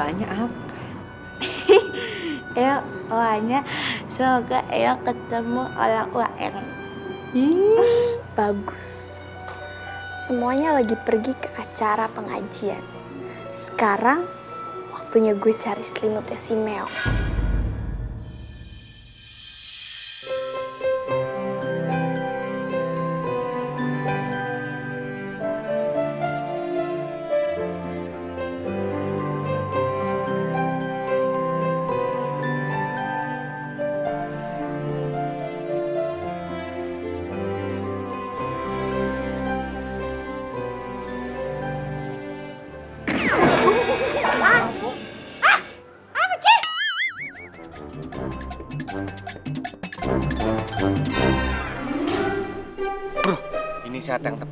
doanya apa? Eyang doanya semoga Eyang ketemu orang lain. Bagus. Semuanya lagi pergi ke acara pengajian. Sekarang waktunya gue cari selimutnya si Meo.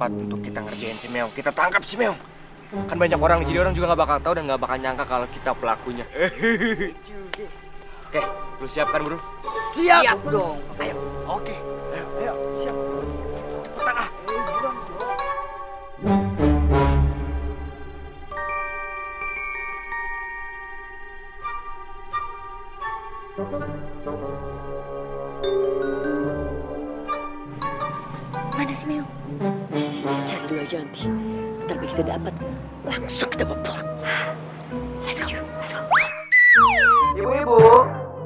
Tepat untuk kita ngerjain si Meong. Kita tangkap si Meong. Kan banyak orang, jadi orang juga nggak bakal tahu dan nggak bakal nyangka kalau kita pelakunya. Oke, lu siapkan bro? Siap, dong. Ayo. Oke, ayo, ayo, kita bawa pulang. Setuju. Let's go. Ibu-ibu,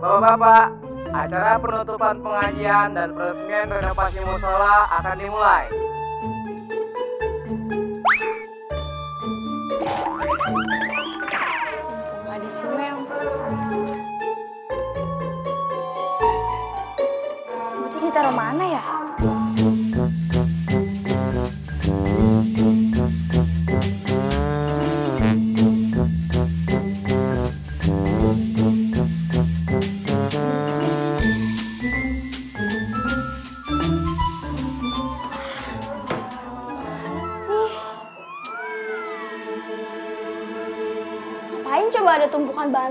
bapak-bapak, acara penutupan pengajian dan peresmian renovasi musola akan dimulai. Nggak di. Seperti ditaruh mana ya?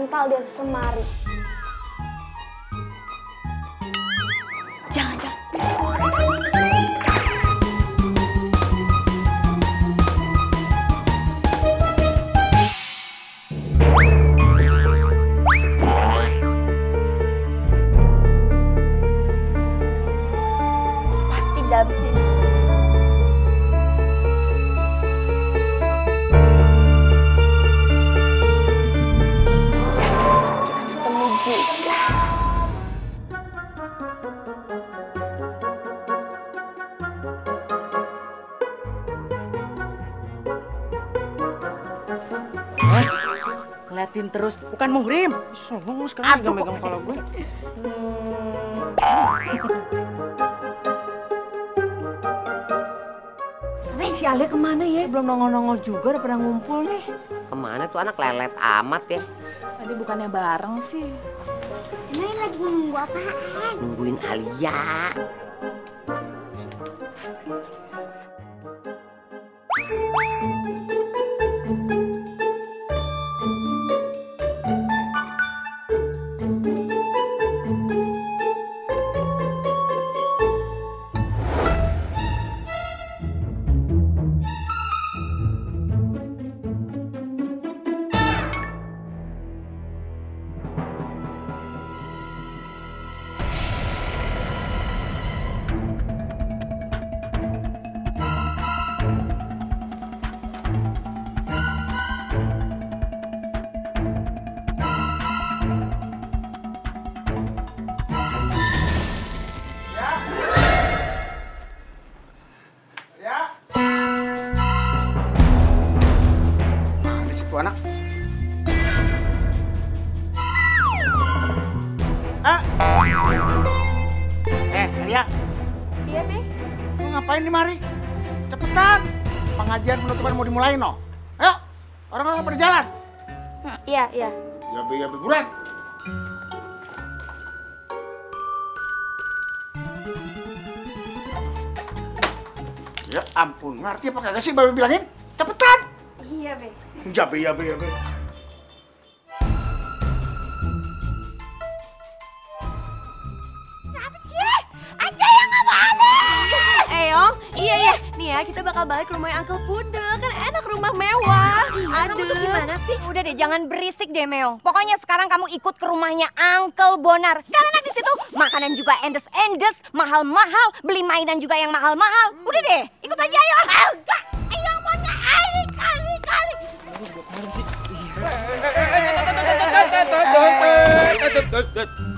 Bantal di atas lemari? Terus, bukan muhrim. Songong sekarang megang-megang kepala gue. Si Alia ke mana ya? Belum nongol-nongol juga udah pernah ngumpul nih. Ke mana tuh anak lelet amat ya? Tadi bukannya bareng sih. Emang lagi nunggu apaan? Nungguin Alia. Kagak sih Babe bilangin? Cepetan! Iya, Be. Ya, be, ya, be, ya, be. Eyong, iya iya, nih ya ya kita bakal balik ke rumahnya Uncle Pudel. Kan enak rumah mewah. Kamu tuh gimana sih? Udah deh, jangan berisik deh, Meong. Pokoknya sekarang kamu ikut ke rumahnya Uncle Bonar. Gak enak di situ. Makanan juga endes-endes, mahal-mahal, beli mainan juga yang mahal-mahal. Udah deh, ikut aja ayo. Enggak,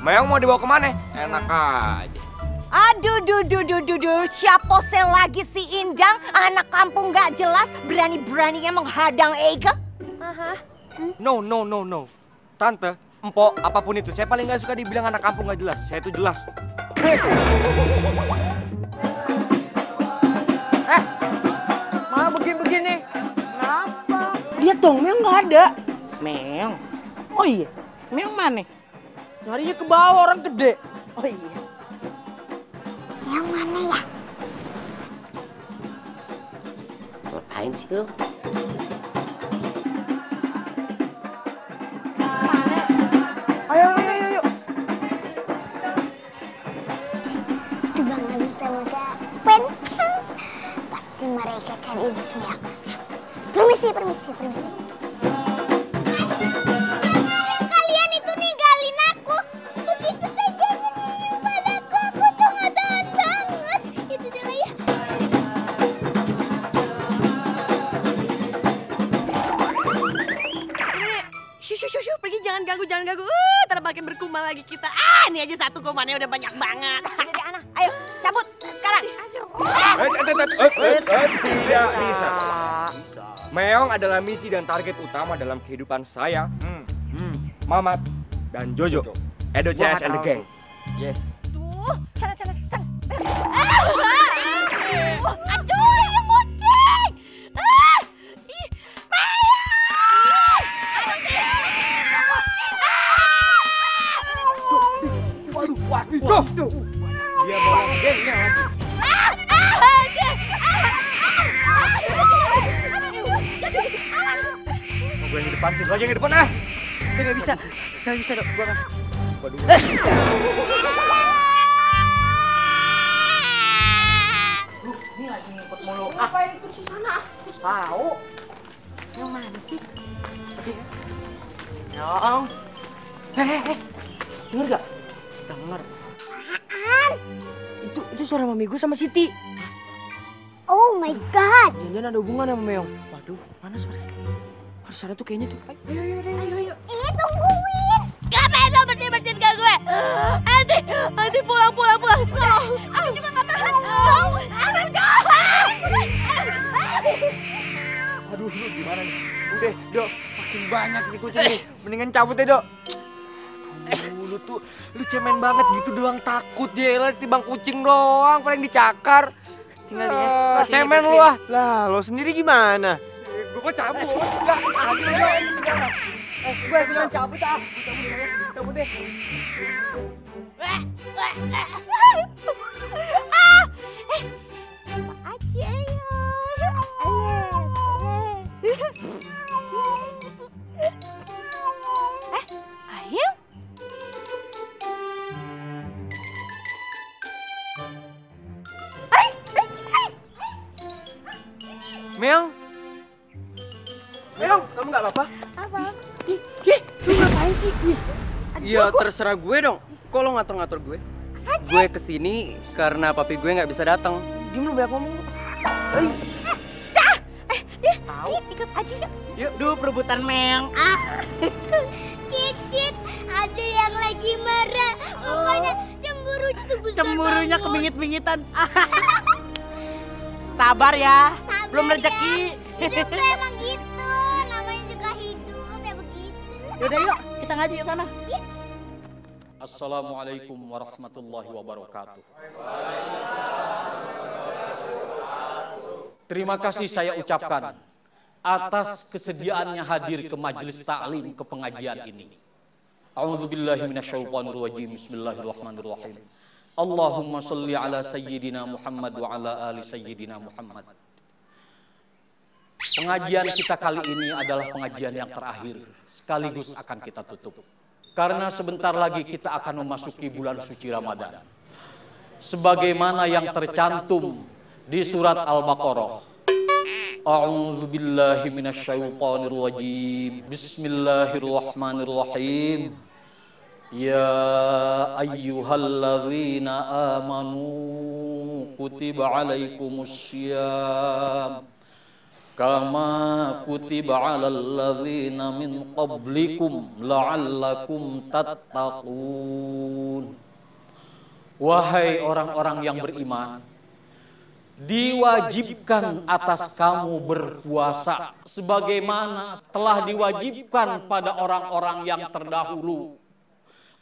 Meong mau dibawa ke mana? Enak aja. Aduh, duh, duh, duh, duh, duh. Siapa sih lagi si Indang? Anak kampung gak jelas, berani-beraninya menghadang Eike. No, no, no, no. Tante, empok, apa pun itu. Saya paling gak suka dibilang anak kampung gak jelas. Saya itu jelas. Malah begini-begini. Kenapa? Lihat dong, Meong nggak ada. Meong? Oh iya, Meong mana? Nyarinya ke bawah orang gede. Oh iya. Yang mana ya? Ngapain sih lo? Ayo, ayo, ayo, ayo. Coba nggak bisa muda. Pen. Pasti mereka Ismail. Permisi, permisi, permisi. Pergi jangan ganggu, jangan ganggu. Uh, ntar makin berkumpul lagi kita. Ah, ini aja satu kumannya udah banyak banget. Ayo, cabut sekarang. Eh, eh, eh, Tidak bisa. Meong adalah misi dan target utama dalam kehidupan saya, Hmm, Mamat, dan Jojo. Edo CS and the gang. Yes. Tuh, sana, sana, sana. Waduh, waduh. Dia bawa gengnya lagi. Mau gue yang di depan sih, gue aja yang di depan ah. Gak bisa, gak bisa dok. Gua kan. Waduh. Ngapain ikut si sana? Tahu. Yang mana sih? Nyong. Hei, hei, hei. Dengar gak? Dengar. Itu itu suara mami gue sama Siti. Oh my god. Jangan ada hubungan sama Meong. Waduh, mana suara Harus ada tuh kayaknya tuh. Ayo, ayo, ayo, ayo, ayo. Eh, tungguin. Ngapain lo bersihin-bersihin ke gue? Nanti, nanti pulang, pulang, pulang. Tolong. Aku juga nggak tahan. Tahu, tahan. Aduh, lu gimana nih? Udah, Dok. Makin banyak nih kucing nih. Mendingan cabut ya, Dok. Aduh, lu tuh, lu cemen banget gitu doang. Takut dia, lah tibang kucing doang. Paling dicakar. Tinggal dia. Ah, Masih cemen lu ah. Lah, lo sendiri gimana? Gue mau cabut. Enggak, aduh, Dok. Eh, gue ikutan cabut ah. Gua cabut ya. Cabut deh. Aci, ayo. Eh, ayo. Meong, Meong, kamu gak apa-apa? Apa? Ih, ih, lu ngapain sih? Ih, ya terserah gue dong. Kok lo ngatur-ngatur gue? Gue ke sini karena papi gue nggak bisa datang. diem lu banyak ngomong. Sorry. Ayo, ikut Aci yuk. Yuk, duh perebutan Meong. Kicit, ada yang lagi marah. Pokoknya cemburu itu besar Cemburunya banget. Sabar ya, Sabar belum ya. rezeki. Hidup tuh emang gitu, namanya juga hidup ya begitu. Yaudah yuk, kita ngaji ke sana. Assalamualaikum warahmatullahi wabarakatuh. Terima kasih saya ucapkan atas kesediaannya hadir ke majelis taklim ke pengajian ini. A'udzubillahi minasyaitonirrajim. Bismillahirrahmanirrahim. Allahumma salli ala sayyidina Muhammad wa ala ali sayyidina Muhammad. Pengajian kita kali ini adalah pengajian yang terakhir sekaligus akan kita tutup. Karena sebentar lagi kita akan memasuki bulan suci Ramadan. Sebagaimana yang tercantum di surat Al-Baqarah. A'udzu billahi minasyaitonir rajim. Bismillahirrahmanirrahim. Ya ayyuhalladzina amanu kutiba alaikumussyam kama kutiba alal ladzina min qablikum la'allakum tattaqun Wahai orang-orang yang beriman diwajibkan atas kamu berpuasa sebagaimana telah diwajibkan pada orang-orang yang terdahulu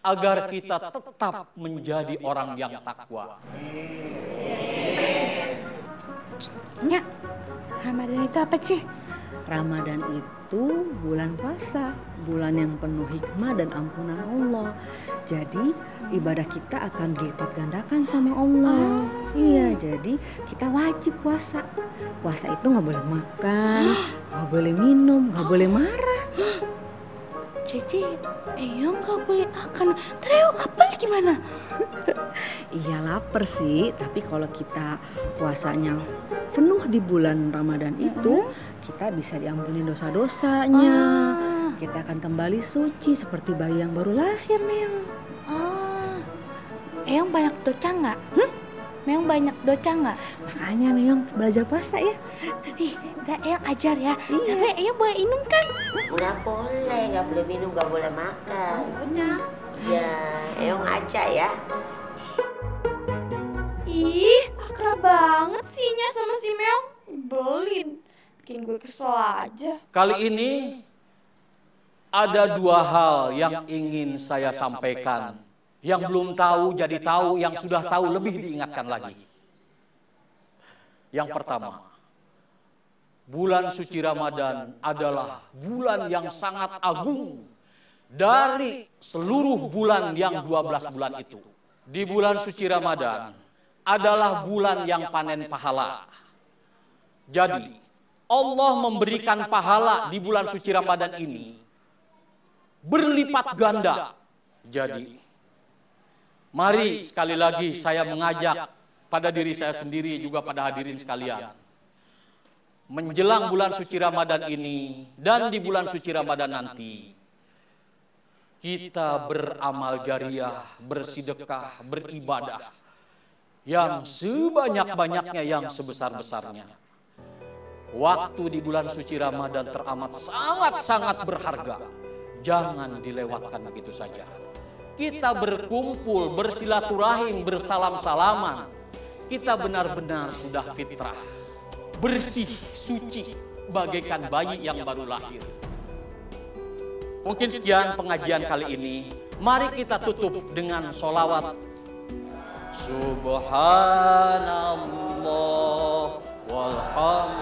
agar kita tetap menjadi orang yang takwa. Nya, Ramadan itu apa sih? Ramadan itu bulan puasa, bulan yang penuh hikmah dan ampunan Allah. Jadi ibadah kita akan dilipat gandakan sama Allah. Iya, jadi kita wajib puasa. Puasa itu nggak boleh makan, nggak boleh minum, nggak boleh marah. Cici, Eyong nggak boleh makan. Terus apel gimana? Iya lapar sih, tapi kalau kita puasanya penuh di bulan Ramadan itu, kita bisa diampuni dosa-dosanya. Kita akan kembali suci seperti bayi yang baru lahir, Neo. Oh, Eyong banyak dosa nggak? Hmm? Meong banyak dosa nggak? Makanya Meong belajar puasa ya. Ih, ntar Eyong ajar ya. Tapi Eyong boleh minum kan? Nggak boleh, nggak boleh minum, nggak boleh makan. Ya, Eong aja ya. Ih, akrab banget sih Nya sama si Meong. Belin. Bikin gue kesel aja. Kali ini ada dua hal yang ingin saya sampaikan. Yang belum tahu jadi tahu, yang sudah tahu lebih diingatkan lagi. Yang pertama, bulan suci Ramadan adalah bulan yang sangat agung dari seluruh bulan yang 12 bulan itu. Di bulan suci Ramadan adalah bulan yang panen pahala. Jadi, Allah memberikan pahala di bulan suci Ramadan ini berlipat ganda. Jadi, mari sekali lagi saya mengajak pada diri saya sendiri juga pada hadirin sekalian. Menjelang bulan suci Ramadan ini dan di bulan suci Ramadan nanti, kita beramal jariah, bersidekah, beribadah yang sebanyak-banyaknya yang sebesar-besarnya. Waktu di bulan suci Ramadan teramat sangat-sangat berharga. Jangan dilewatkan begitu saja. Kita berkumpul, bersilaturahim, bersalam-salaman. Kita benar-benar sudah fitrah. Bersih, suci, bagaikan bayi yang baru lahir. Mungkin sekian pengajian kali ini. Mari kita tutup dengan solawat. Subhanallah walhamdulillah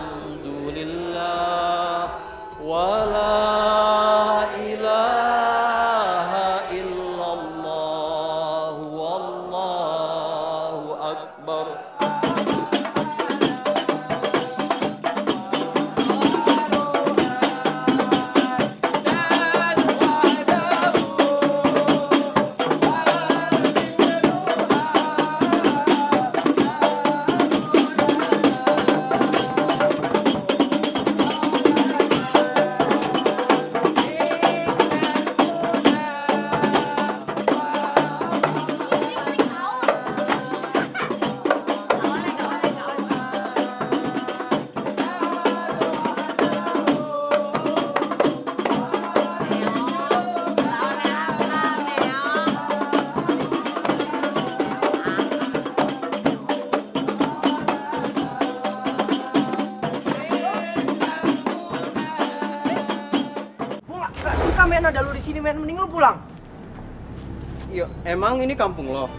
emang ini kampung lo?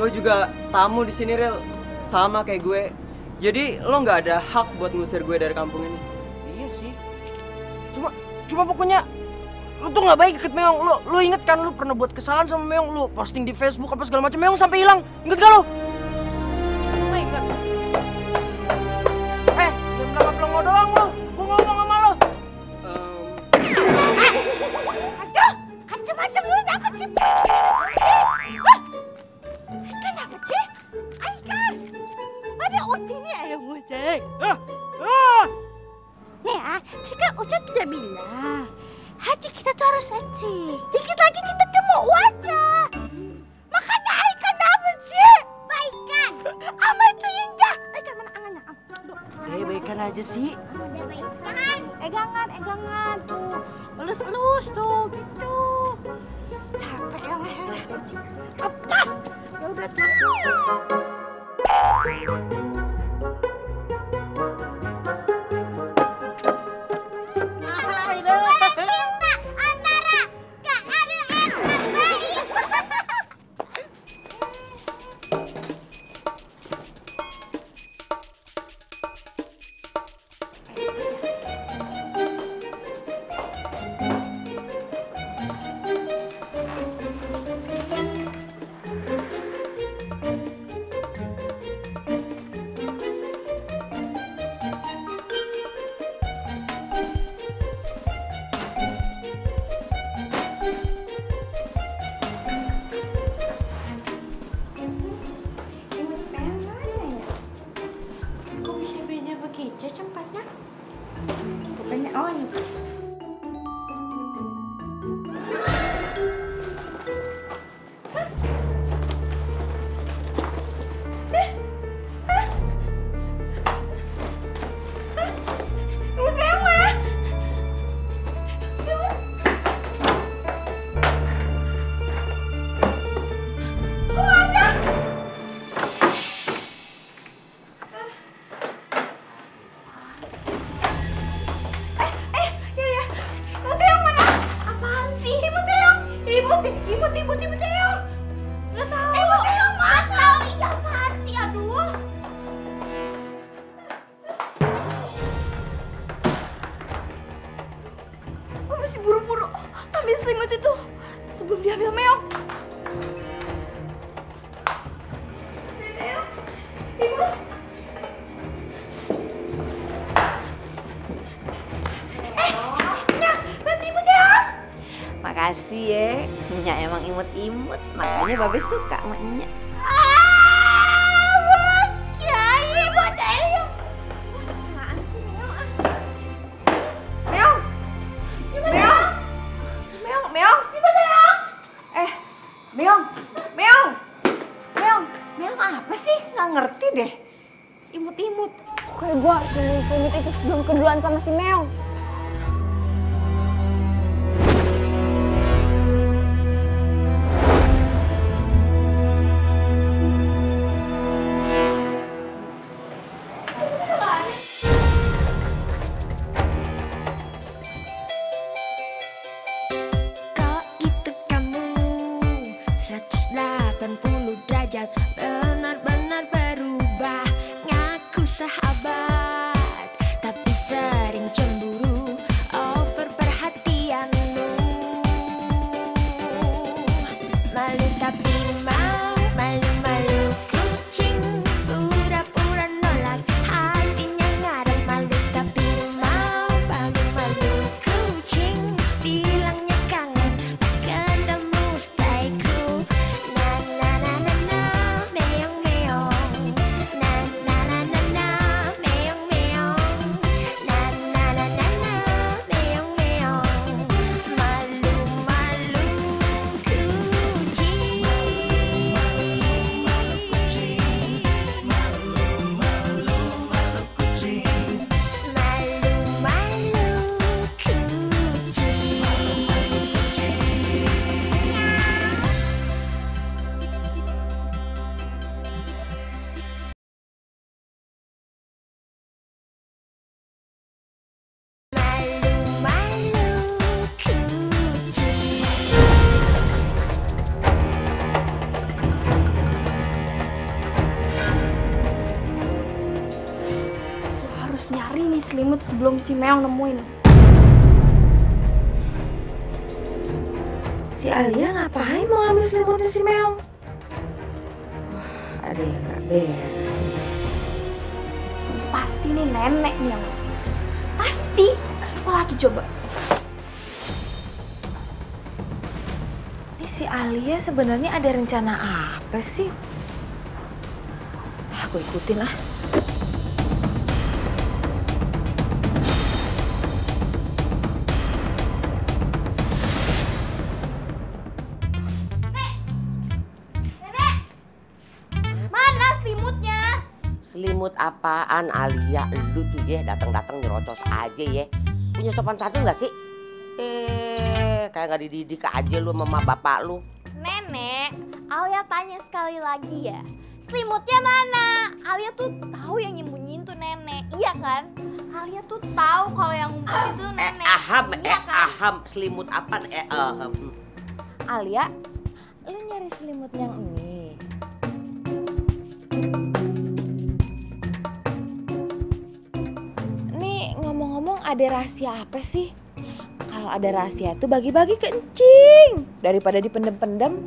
Lo juga tamu di sini, Rel. Sama kayak gue. Jadi lo nggak ada hak buat ngusir gue dari kampung ini. Iya sih. Cuma, cuma pokoknya lu tuh nggak baik deket Meong. Lu, lu inget kan lu pernah buat kesalahan sama Meong. Lu posting di Facebook apa segala macam. Meong sampai hilang. Inget gak lu? Não vai ver. Tá. belum si Meong nemuin. Si Alia ngapain mau ambil selimutnya si Meong? Wah, ada yang gak beres. Pasti nih nenek nih yang Pasti. Siapa lagi coba? Ini si Alia sebenarnya ada rencana apa sih? Ah, aku ikutin lah. Apaan Alia? Lu tuh ya datang-datang nyerocos aja ya. Punya sopan satu nggak sih? Eh, kayak nggak dididik aja lu sama emak bapak lu. Nenek, Alia tanya sekali lagi ya. Selimutnya mana? Alia tuh tahu yang nyembunyiin tuh nenek, iya kan? Alia tuh tahu kalau yang ngumpet itu nenek. Aham, iya eh aham, selimut apa? Eh, aham. Alia, lu nyari selimut yang ini. Ada rahasia apa sih? Kalau ada rahasia tuh bagi-bagi ke Encing. Daripada dipendem-pendem,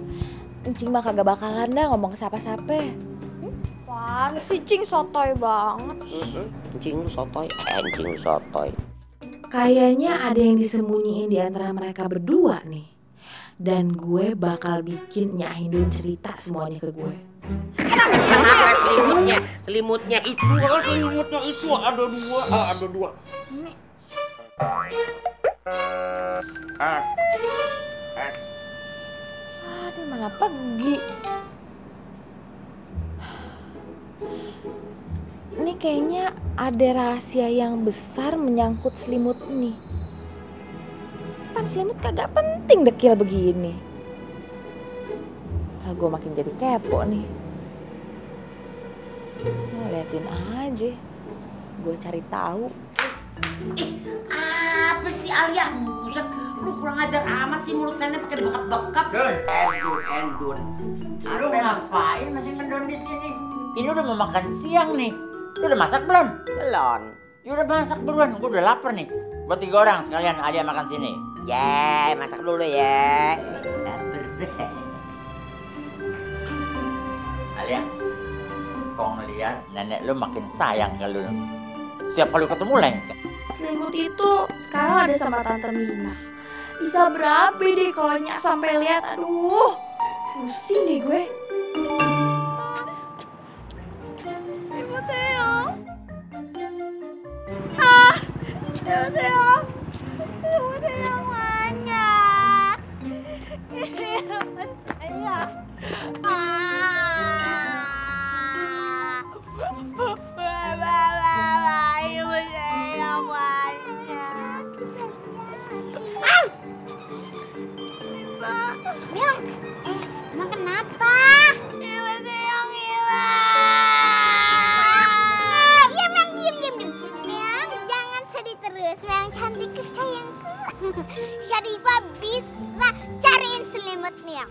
Encing mah kagak bakalan dah ngomong ke siapa-siapa. Apaan sih Cing sotoy banget. Encing lu sotoy, eh, encing lu sotoy. Kayaknya ada yang disembunyiin di antara mereka berdua nih. Dan gue bakal bikin Nyak Hindun cerita semuanya ke gue. Kenapa selimutnya? Selimutnya itu, oh, selimutnya itu ada dua, ah, ada dua. Ah, dia mana pergi? Ini kayaknya ada rahasia yang besar menyangkut selimut ini. Pan selimut kagak penting dekil begini. Lah gue makin jadi kepo nih. Nah, liatin aja. Gue cari tahu. Apa sih Alia? Buset, lu kurang ajar amat sih mulut nenek pakai dibekap-bekap. Endun, endun. Lu ngapain masih mendon di sini? Ini udah mau makan siang nih. Lu udah masak belum? Belum. Ya udah masak buruan, gua udah lapar nih. Buat tiga orang sekalian Alia makan sini. Ya, masak dulu ya. Alia, kau ngeliat nenek lu makin sayang ke lu. Siap kali ketemu lengket. Selimut itu sekarang ada sama Tante Mina. Bisa berabe deh kalau Nyak sampai lihat. Aduh, pusing deh gue. Ibu Teong. Ah, Ibu Teong. Ah. Ah. Eh, kenapa? Iya, diem, diem. Miong, jangan sedih terus. Miong cantik sayangku. Bisa cariin selimut. Yes.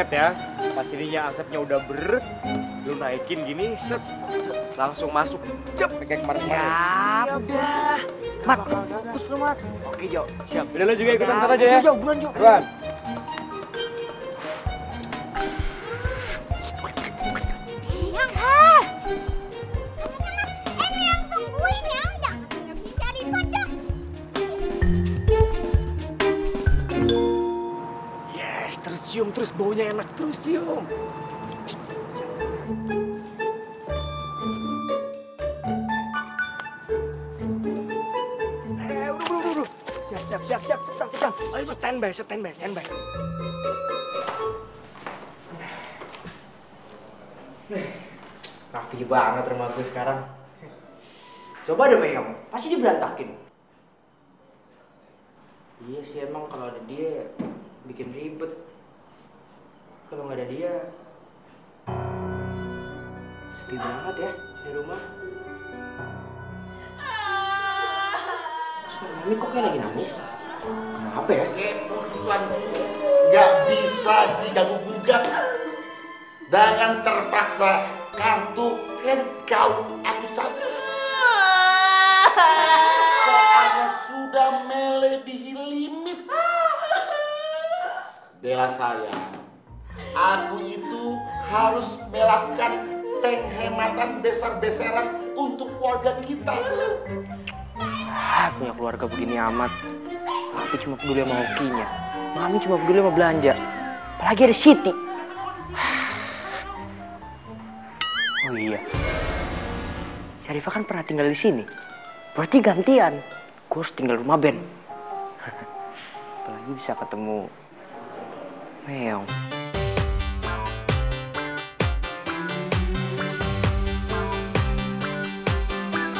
Inget ya, pas ininya asapnya udah beret, lu naikin gini, set, langsung masuk, cep, kayak kemarin-kemarin. Ya, udah. Mat, fokus lu, Mat. Oke, Jo, siap. Udah lu juga ikutan sana aja ya. Jo, buruan, Jo. Buruan. Baunya enak, terus cium. Eh, udah, udah, udah. Siap, siap, siap, siap, cepetan, cepetan. Ayo, standby, standby, standby. Rapi banget rumah gue sekarang. Coba deh Meyong, pasti dia berantakin. Iya sih emang kalau ada dia bikin ribet. Kalau nggak ada dia, sepi banget ya di rumah. Suara Mami kok kayak lagi nangis? Kenapa ya? Keputusan nggak bisa diganggu gugat dengan terpaksa kartu kredit kau aku satu. Soalnya sudah melebihi limit. Bella sayang, aku itu harus melakukan penghematan besar-besaran untuk keluarga kita. Ah, punya keluarga begini amat. Tapi cuma peduli sama hokinya. Mami cuma peduli sama belanja. Apalagi ada Siti. Oh iya. Syarifah kan pernah tinggal di sini. Berarti gantian. Gue harus tinggal rumah Ben. Apalagi bisa ketemu Meong.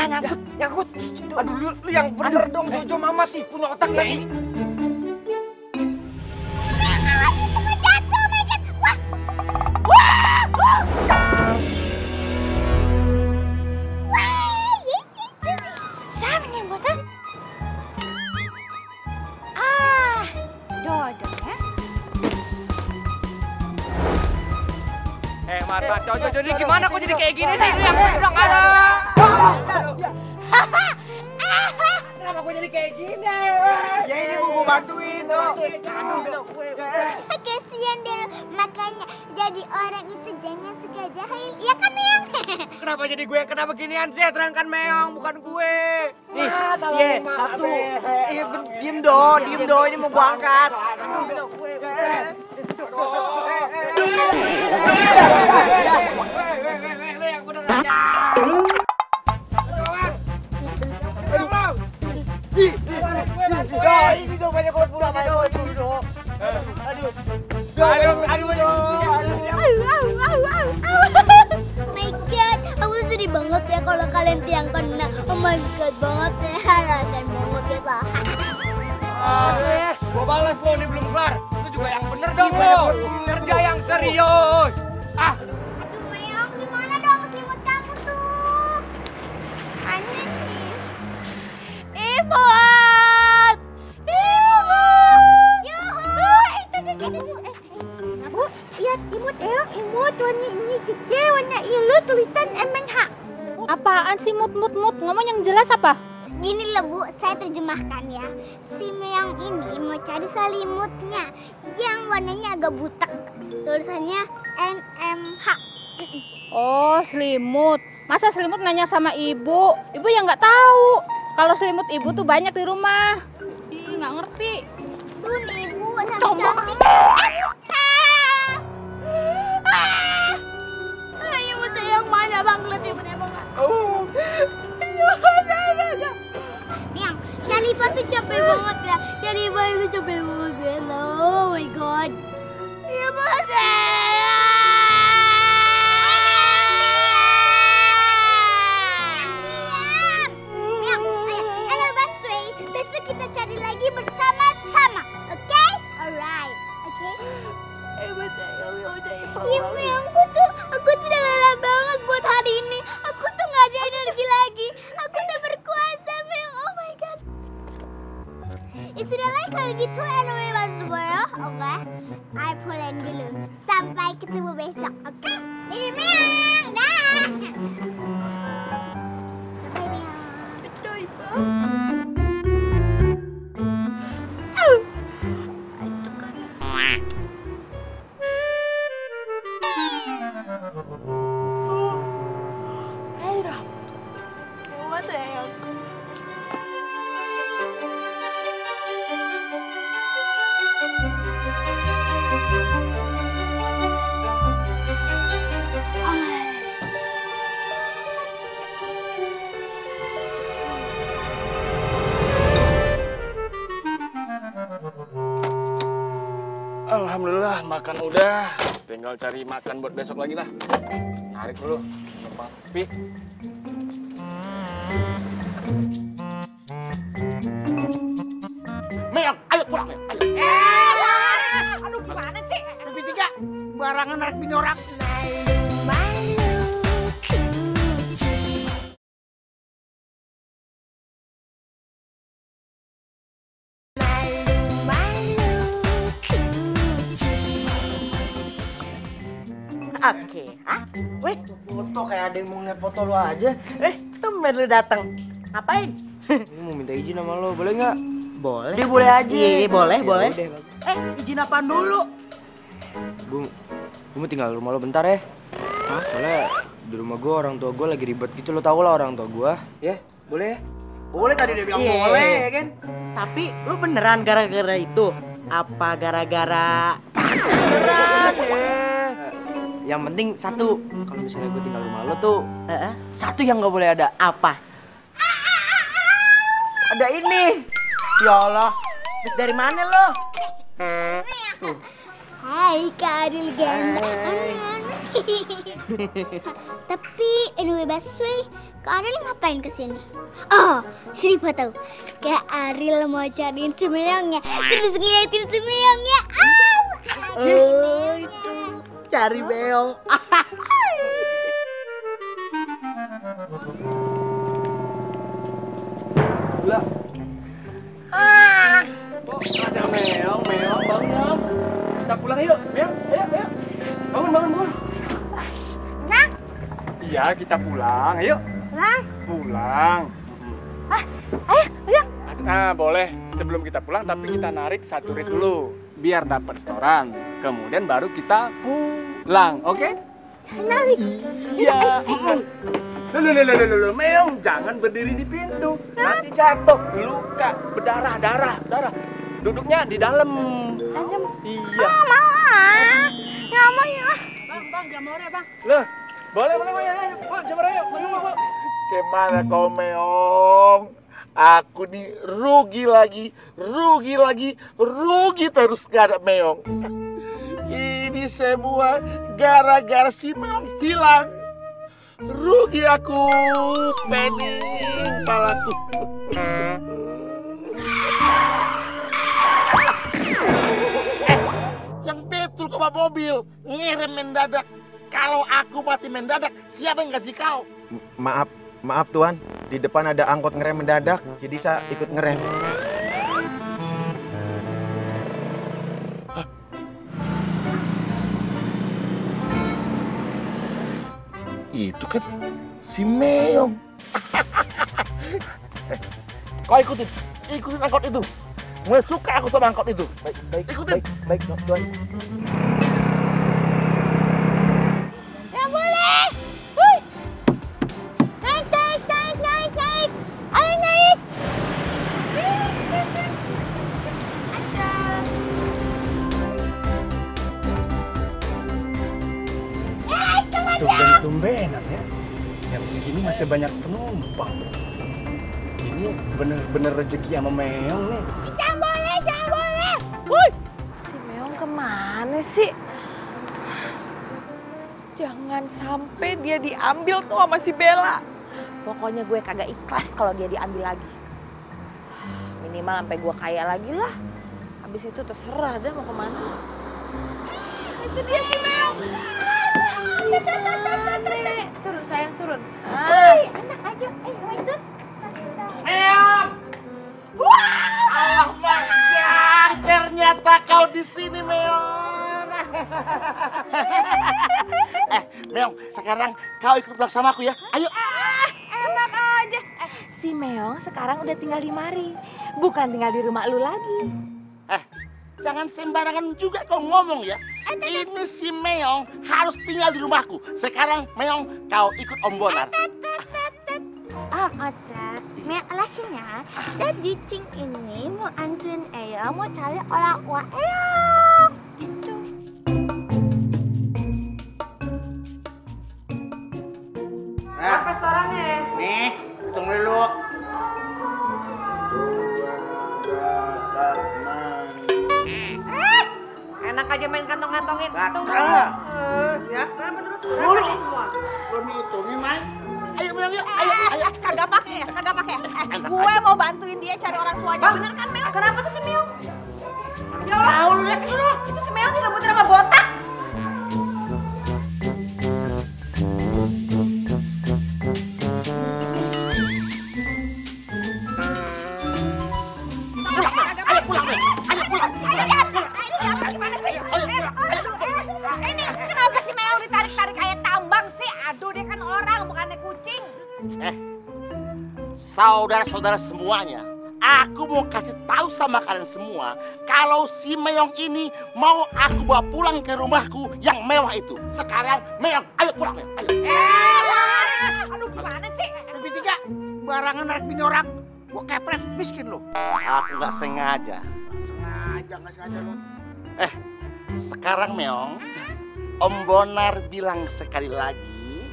Lah nyangkut, nyangkut. Aduh, lu, lu yang bener dong, Jojo Mama sih punya otak gak sih? Oh? Ah, ya. Eh, ini gimana kok jadi kayak gini sih? Lu yang udah nggak ada. Kasian deh, makanya jadi orang itu jangan suka jahil. Ya kan, Miang? Kenapa jadi gue yang kena beginian sih? Terangkan Meong, bukan gue. Nih, iya, satu. Iya, diem do, diem do. Ini mau gue angkat. Aduh, gue. Ya, ini dong banyak banget pula, aduh, aduh, aduh. Aduh, aduh, aduh, Oh my god, aku sedih banget ya kalau kalian tiang kena. Oh my god banget ya, rasain banget ya lah. Ah, gue balas lo, ini belum kelar. Itu juga yang bener dong lo. Kerja yang serius. Ah, Loh Bu, saya terjemahkan ya. Si Meong ini mau cari selimutnya yang warnanya agak butek. Tulisannya NMH. Oh, selimut. Masa selimut nanya sama ibu? Ibu yang nggak tahu. Kalau selimut ibu tuh banyak di rumah. Ih, nggak ngerti. Tuh nih Ibu, sama Coba. cantik. Ah! Ayo yang mana bang? Lihat ibu emang Oh. Niang, Syarifah tuh capek banget ya. Syarifah itu capek banget ya. Oh my god. Iya bersama-sama, oke? Alright, oke? Iya, Miang, aku tuh, aku tuh lelah banget buat hari ini. Aku tuh gak ada energi lagi. Aku udah Istilahnya kalau gitu anime masuk ya, oke? Okay? I pulang dulu. Sampai ketemu besok, oke? Okay? Dadah, meong! Dah! Sampai meong. Betul, Ibu. Kan. Udah, tinggal cari makan buat besok lagi lah. Narik dulu, numpang sepi. Foto lu aja. eh, tumben lu datang. Ngapain? Ini mau minta izin sama lo, boleh nggak? Boleh. Dia boleh aja. Iya, boleh, Ya boleh. udah. Eh, izin apaan dulu? Gue gue mau tinggal rumah lo bentar ya. Soalnya di rumah gue orang tua gue lagi ribet gitu lo tau lah orang tua gue. Ya, boleh ya? Boleh tadi dia bilang Iya. boleh ya kan? Tapi lu beneran gara-gara itu? Apa gara-gara Beneran ya. Yang penting satu, kalau misalnya gue tinggal rumah lo tuh, satu yang nggak boleh ada. Apa? Ada ini. Ya Allah. Terus dari mana lo? Hai Kak Adil Ganda. Tapi anyway Baswe, Kak Aril ngapain ke sini? Oh, Seribu tahu. Kak Aril mau cariin semeyongnya, terus ngeliatin semeyongnya. Au, ada Oh, itu. Cari beong. Lah. Ah. Kok ada meong, meong, bangun. Kita pulang yuk, meong, ayo, ayo. Bangun, bangun, bangun. Nah, Iya, kita pulang, ayo. nah, Pulang. ah, ayo, ayo. Nah, boleh. Sebelum kita pulang, tapi kita narik satu rit dulu. Biar dapat setoran. Kemudian baru kita pulang, oke? Narik. Iya. Loh, loh, loh, loh, loh, loh, Meong, jangan berdiri di pintu. Nanti jatuh, luka, berdarah, darah, darah. Duduknya di dalam. Dalam? Iya. Oh, mau ah. Nggak mau ya. Bang, bang, jamurnya bang. Loh, boleh, boleh, boleh. Ayo, jamur ayo. Masuk, Bu. Gimana kau Meong? Aku nih rugi lagi, rugi lagi, rugi terus gak ada Meong. Ini semua gara-gara si Meong hilang. Rugi aku, pening palaku. eh, yang betul kau bawa mobil, ngirim mendadak. Kalau aku mati mendadak, siapa yang kasih kau? Maaf, maaf Tuan. Di depan ada angkot ngerem mendadak, jadi saya ikut ngerem. Itu kan si Meong. Kau ikutin, ikutin angkot itu. Nggak suka aku sama angkot itu. Baik, baik, ikutin. Baik, baik, Tuan. Rezeki sama Meong nih. Jangan boleh, jangan boleh. Woi, si Meong ke mana sih? Jangan sampai dia diambil tuh sama si Bella. Pokoknya gue kagak ikhlas kalau dia diambil lagi. Minimal sampai gue kaya lagi lah. Habis itu terserah deh mau ke mana. Itu dia si Meong. Turun sayang turun. Woi, anak aja. Ayo, itu. Meong. Allah Magang, ternyata kau di sini Meong. eh, Meong, sekarang kau ikut pulang sama aku ya. Ayo. Enak aja. Eh, si Meong sekarang udah tinggal di mari. Bukan tinggal di rumah lu lagi. Eh, jangan sembarangan juga kau ngomong ya. Ini si Meong harus tinggal di rumahku. Sekarang Meong, kau ikut Om Bonar. Oh, otak. Mek alasnya, jadi Cing ini mau antuin Eyang mau cari orang tua Eyang. Gitu. Apa restorannya? Nih, hitung dulu. Enak aja main kantong-kantongin. Gatel. Eh, Ya. Berapa terus? Dulu. Semua? Belum dihitungin, Mai. Ayo, Mel, yuk. Ayo, ayo. Kagak pakai ya, kagak pakai. Eh, gue mau bantuin dia cari orang tuanya. Bener kan, Mel? Kenapa tuh si? Ya Allah. Tahu lu lihat sudah. Itu si Meong direbutin sama botak. Saudara-saudara semuanya, aku mau kasih tahu sama kalian semua kalau si Meong ini mau aku bawa pulang ke rumahku yang mewah itu. Sekarang Meong, ayo pulang Meong, ayo. Eh, aduh gimana sih? Lebih tiga, barangan narik bini orang. Gua kepret, miskin lo. Aku nggak sengaja. Sengaja, nggak sengaja lo. Eh, sekarang Meong, Om Bonar bilang sekali lagi,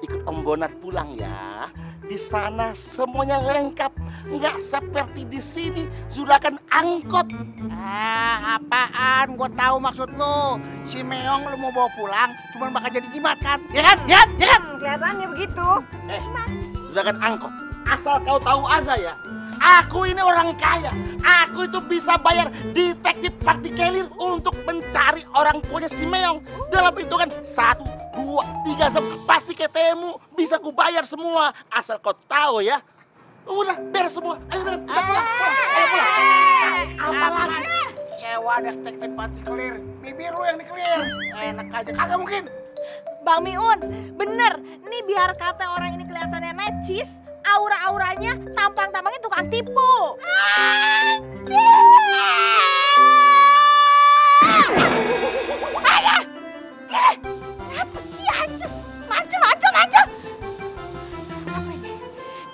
ikut Om Bonar pulang ya. Di sana semuanya lengkap, nggak seperti di sini juragan angkot. Ah, apaan? Gua tahu maksud lo. Si Meong lo mau bawa pulang, cuman bakal jadi jimat kan? Ya kan? Ya kan? Ya kan? Kelihatannya begitu. Eh, juragan angkot, asal kau tahu aja ya. Aku ini orang kaya. Aku itu bisa bayar detektif partikelir untuk mencari orang tuanya si Meong. Dalam hitungan satu, dua, tiga, sem- pasti ketemu. Bisa ku bayar semua. Asal kau tahu ya. Udah, beres semua. Ayo, udah, kita pulang. pulang. Ayo pulang. Apa lagi? Sewa detektif pati clear. Bibir lu yang di-clear. Enak aja. Kagak mungkin. Bang Miun, bener. Ini biar kata orang ini kelihatannya necis, aura-auranya tampang-tampangnya tukang tipu. Ada! Eh, apa sih anjir? Macem, macem, macem. Apa ini?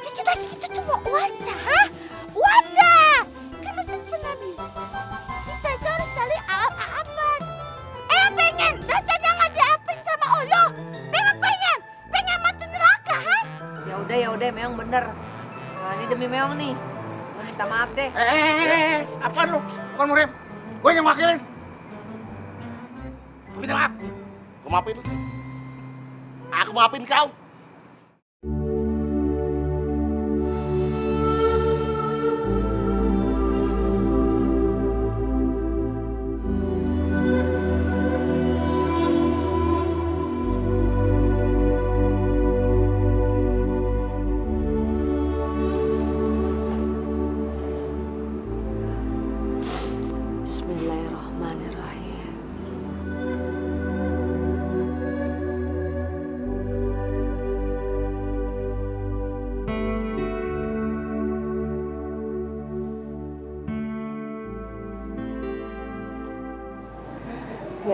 Kita itu cuma wajah, wajah. Kan itu pernah bilang, kita itu harus cari apa-apaan. Eh pengen, raja jangan diapin sama Allah. Pengen pengen, pengen masuk neraka, kan? Ya udah ya udah, memang bener. Nah, ini demi Meong nih. Minta maaf deh. Eh, eh, eh, eh, apaan lu? Bukan murim. Gue yang wakilin. Minta maaf. Gue maafin lu. Aku maafin kau.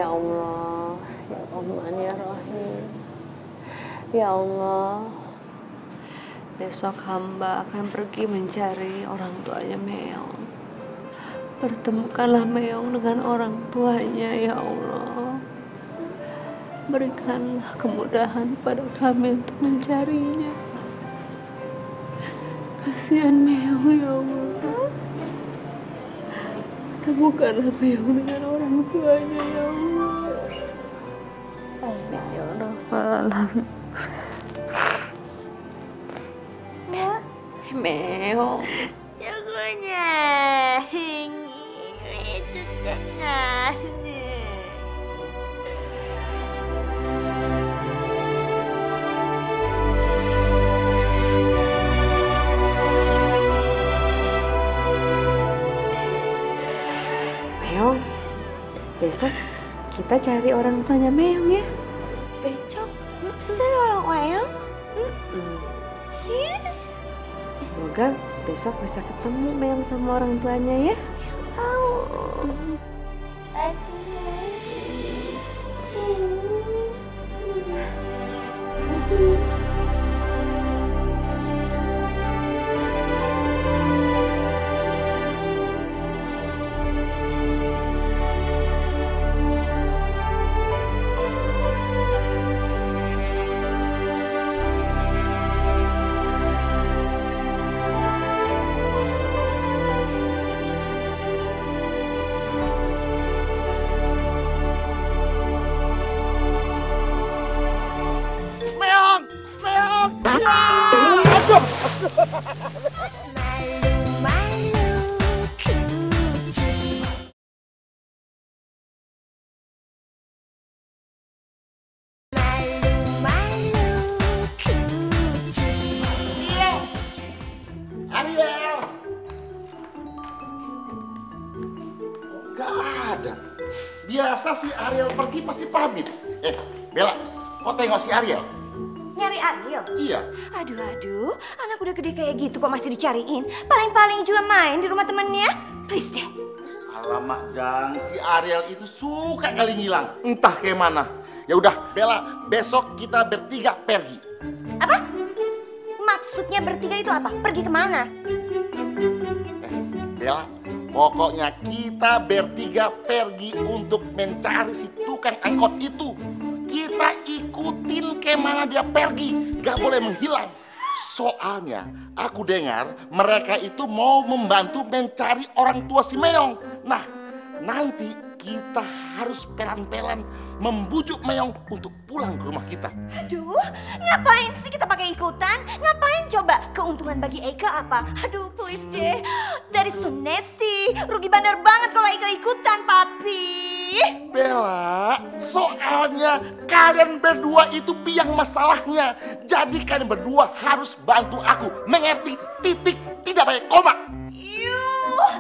Ya Allah, ya Rahman ya Rahim. Ya Allah, besok hamba akan pergi mencari orang tuanya Meong. Pertemukanlah Meong dengan orang tuanya ya Allah. Berikanlah kemudahan pada kami untuk mencarinya. Kasihan Meong ya Allah. Temukanlah Meong dengan orang tuanya ya Allah. Alamin. Meong. Jagonya itu tengah Meong, besok kita cari orang tuanya Meong ya. Besok bisa ketemu Meong sama orang tuanya ya. Si Ariel pergi pasti pamit. Eh, Bella, kau tengok si Ariel? Nyari Ariel? Iya. Aduh, aduh. Anak udah gede kayak gitu kok masih dicariin. Paling-paling juga main di rumah temennya. Please deh. Alamak Jang, si Ariel itu suka kali ngilang. Entah kayak mana. Ya udah, Bella, besok kita bertiga pergi. Maksudnya bertiga itu apa? Pergi ke mana? Bella, pokoknya kita bertiga pergi untuk mencari si tukang angkot itu. Kita ikutin ke mana dia pergi, gak boleh menghilang. Soalnya aku dengar mereka itu mau membantu mencari orang tua si Meong. Nah, nanti kita harus pelan-pelan membujuk Meong untuk pulang ke rumah kita. Aduh, ngapain sih kita pakai ikutan? Ngapain coba? Keuntungan bagi Eka apa? Aduh, please deh. Dari Sunesi, rugi bandar banget kalau Eka ikutan, papi. Bella, soalnya kalian berdua itu biang masalahnya. Jadi kalian berdua harus bantu aku. Mengerti? Titik, tidak pakai koma. Yuh,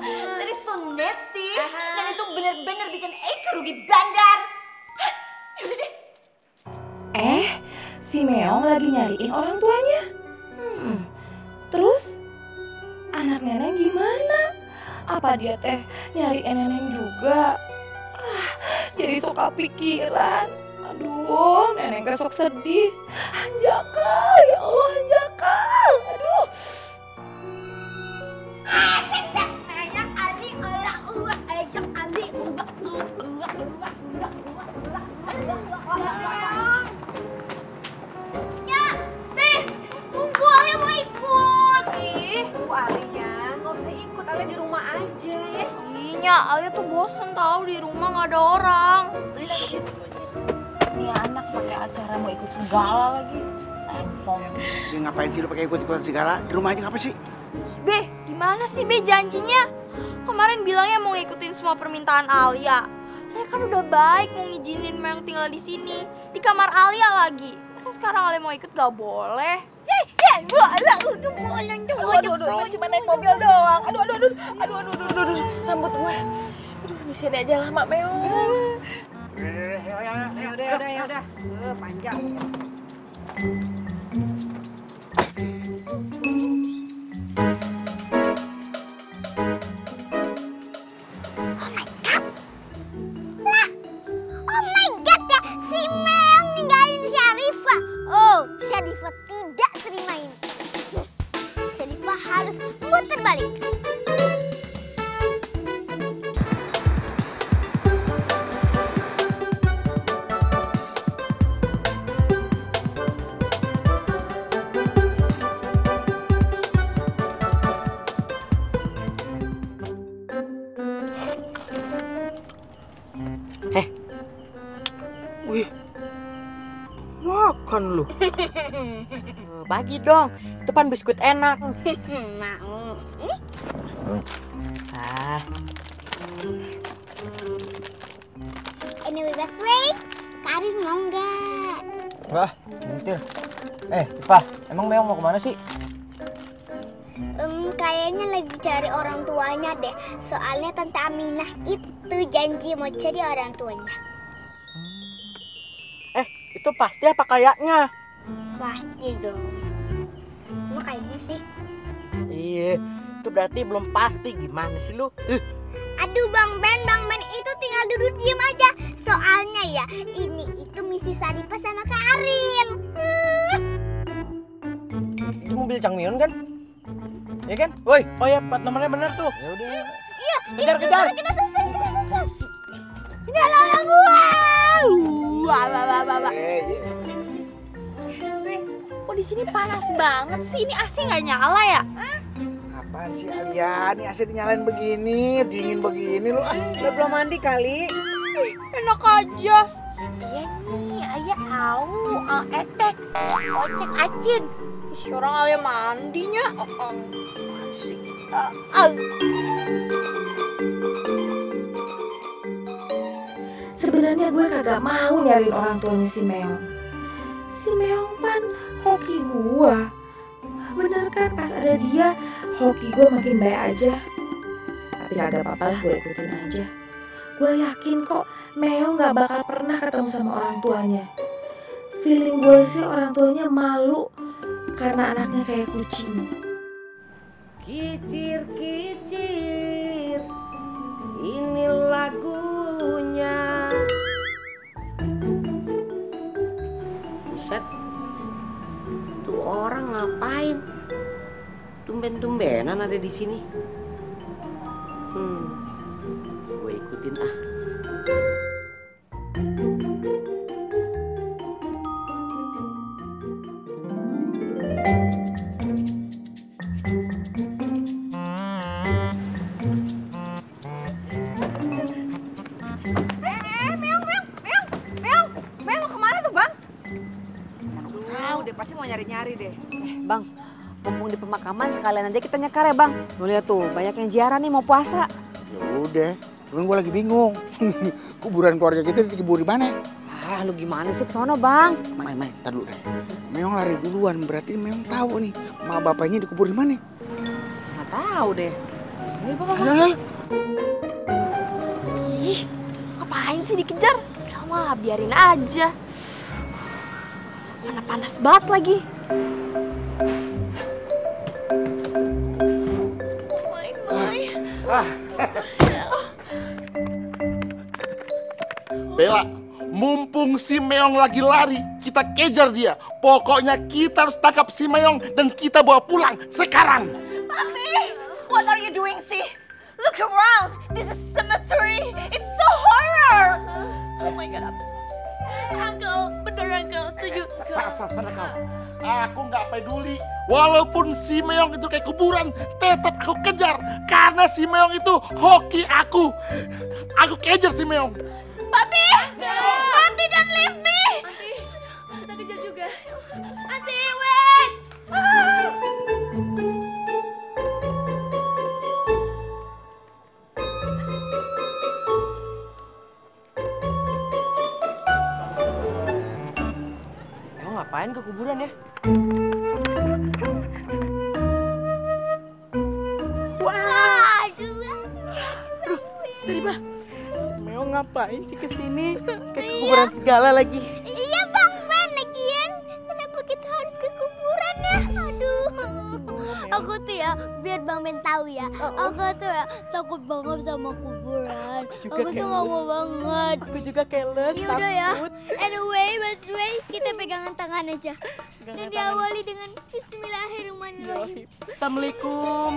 dari Sunesi. Dan itu bener-bener bikin Eka rugi bandar. Hah, yaudah deh. Eh, si Meong lagi nyariin orang tuanya. Hmm, terus anak neneng gimana? Apa dia teh nyari neneng juga? Ah, jadi sok kepikiran. Aduh, neneng teh sok sedih. Anjakal, ya Allah Anjakal. Aduh. Ayah Ali, Alia tuh bosen tahu di rumah nggak ada orang. Ini anak pakai acara mau ikut segala lagi. Rempong. Ya ngapain sih lu pakai ikut-ikutan segala? Di rumah aja ngapa sih? Be, gimana sih Be janjinya? Kemarin bilangnya mau ngikutin semua permintaan Alia. Alia kan udah baik mau ngizinin Meyang tinggal di sini. Di kamar Alia lagi. Masa sekarang Alia mau ikut gak boleh? Ya, Aduh, aduh, cuma naik mobil doang. Aduh, aduh, aduh, aduh, aduh, aduh, aduh, aduh. Aduh, aja. Ya ya ya. Eh, panjang. Bagi dong, itu kan biskuit enak. Mau. Ah, Anyway, best way, Karin mau nggak? Wah, mentir. Eh, Ipa, emang Meong mau ke mana sih? Em, kayaknya lagi cari orang tuanya deh. Soalnya Tante Aminah itu janji mau cari orang tuanya. eh itu pasti apa kayaknya? Pasti dong. Emang kayaknya sih. Iya, itu berarti belum pasti gimana sih lu? Eh, Aduh Bang Ben, Bang Ben itu tinggal duduk diem aja. Soalnya ya, ini itu misi Saripa sama Kak Aril. Itu mobil Cangmion kan? Ya kan? Woi. Oh ya, plat nomornya bener tuh. Ya udah. Iya, Kejar, kita kejar. kita susul, kita susul. Ini orang gua. Wah, wah, wah, wah, wah. Kok di sini panas banget sih? Ini AC nggak nyala ya? Apaan sih Alia? Ini AC dinyalain begini, dingin begini lu. Ah. Udah belum mandi kali? Ih, enak aja. Iya nih, ayah au, au etek, ocek acin. Ih, orang Alia mandinya. Oh, oh. Sih? Ah. Sebenarnya gue kagak mau nyariin orang tuanya si Meong. Si Meong pan hoki gue. Bener kan pas ada dia hoki gue makin baik aja. Tapi kagak apa-apa lah gue ikutin aja. Gue yakin kok Meong gak bakal pernah ketemu sama orang tuanya. Feeling gue sih orang tuanya malu karena anaknya kayak kucing. Kicir kicir Ini lagunya Buset Tuh orang ngapain? Tumben-tumbenan ada di sini. Hmm Gue ikutin ah. Eh, pemakaman sekalian aja kita nyekar ya, Bang. Lu lihat tuh, banyak yang ziarah nih mau puasa. Ya udah, cuman gue lagi bingung. Kuburan keluarga kita dikubur di mana? Ah, lu gimana sih ke sono, Bang? Mai, Mai, tar dulu deh. Meong lari duluan, berarti Meong tahu nih, ma bapaknya dikubur di mana? Nggak tahu deh. Ayo, Bang. Ayo, ayo. Ih, ngapain sih dikejar? Udah mah, biarin aja. Mana panas banget lagi. Bella, mumpung si Meong lagi lari, kita kejar dia. Pokoknya kita harus tangkap si Meong dan kita bawa pulang sekarang. Papi, what are you doing sih? Look around, this is cemetery. It's so horror. Oh my god, I'm Uncle, bener Uncle, setuju. Sana kau. Aku nggak peduli. Walaupun si Meong itu kayak kuburan, tetap aku kejar. Karena si Meong itu hoki aku. Aku kejar si Meong. Papi! Papi, don't leave me! Kita kejar juga. Anti, wait! Meong ngapain ke kuburan ya? Aduh, sedih bah. Si Meong ngapain sih ke sini? Ke kuburan segala lagi. Biar Bang Ben tahu ya. Aku tuh ya takut banget sama kuburan. juga Aku tuh gak mau banget. Aku juga keles, Yaudah ya. takut. Anyway, Mas Way, kita pegangan tangan aja. Pegangan Dan tangan. diawali dengan Bismillahirrahmanirrahim. Assalamualaikum,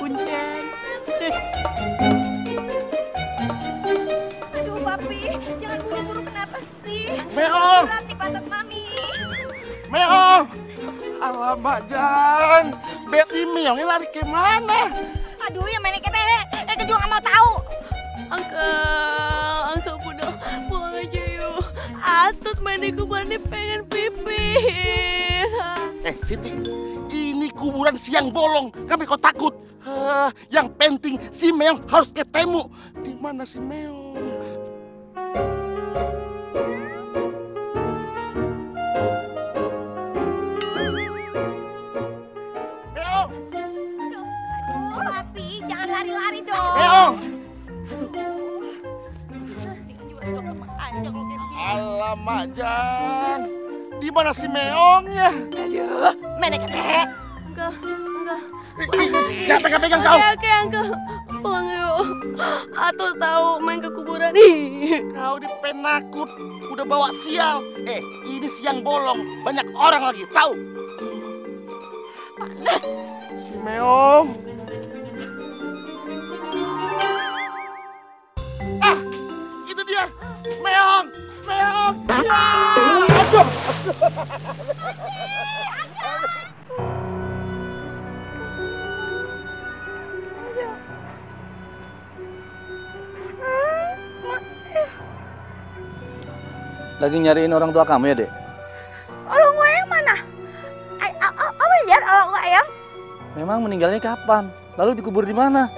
Kuncen. Aduh, Papi, jangan buru-buru kenapa sih? Meong! Berat di pantat Mami. Meong! Alamak, Jang. Be si Meong ini lari ke mana? Aduh, yang main kete, eh juga nggak mau tahu. Uncle, Uncle udah pulang aja yuk. Atut main di kuburan ini pengen pipis. Eh, Siti, ini kuburan siang bolong. Kenapa kau takut? Hah, yang penting si Meong harus ketemu. Di mana si Meong? Meong! Alamak, Jang. Di mana si Meongnya? Aduh, main kete. Uncle, Uncle. Jangan pegang-pegang kau. Oke, oke, Uncle. Pulang yuk. Atut tahu main ke kuburan. Ih. Kau di penakut, udah bawa sial. Eh, ini siang bolong, banyak orang lagi, tahu? Panas. Si Meong. Ah, itu dia. Meong, Meong. Ya, aduh. Lagi nyariin orang tua kamu ya, Dek? Orang gue yang mana? Ay, a- a- awal ya? Memang meninggalnya kapan? Lalu dikubur di mana?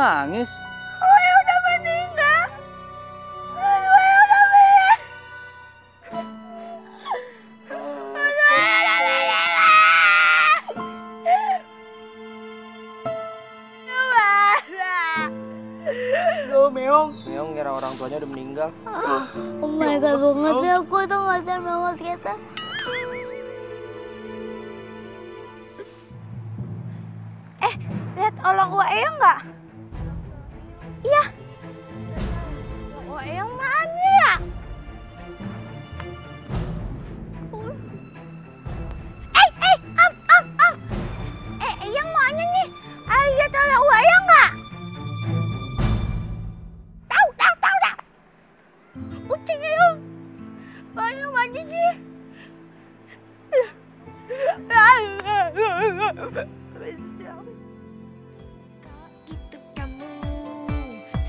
Nangis? Mamanya udah meninggal. Mamanya udah meninggal. Mamanya udah meninggal. Lo Meong. Meong ngira orang tuanya udah meninggal. Oh my god banget ya aku tuh gak sadar banget kita. Eh, lihat olong Ua Eyang nggak?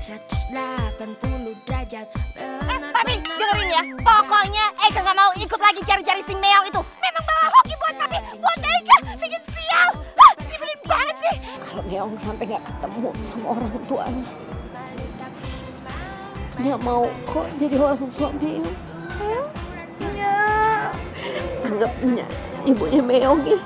180 derajat Eh, Papi, dengerin ya. Pokoknya Eka nggak mau ikut lagi cari-cari si Meong itu. Memang bawa hoki buat Papi, buat Eka. Bikin sial. Ah, nyebelin banget sih. Kalau Meong sampai nggak ketemu sama orang tuanya, nggak mau kok jadi orang suami. Ya. Anggapnya ibunya Meong ya.